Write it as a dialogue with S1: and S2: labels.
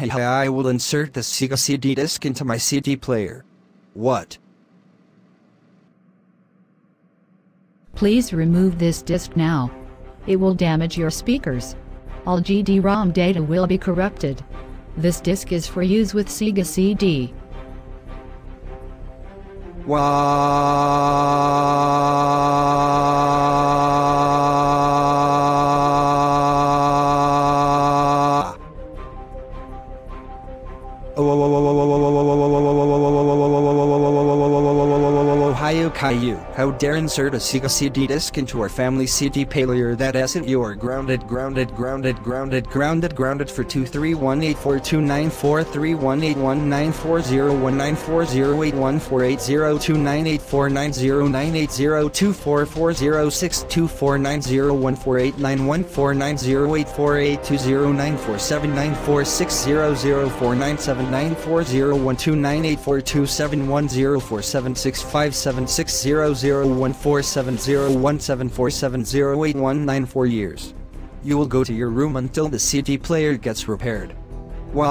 S1: I will insert the Sega CD disc into my CD player. What?
S2: Please remove this disk now. It will damage your speakers. All GD-ROM data will be corrupted. This disk is for use with Sega CD.
S1: Wah. Hayu Caillou, how dare insert a Sega CD disc into our family CD player that isn't your grounded grounded grounded grounded grounded grounded for 23184294794081794701470174017401704701704701704 years. You will go to your room until the CD player gets repaired. Wow.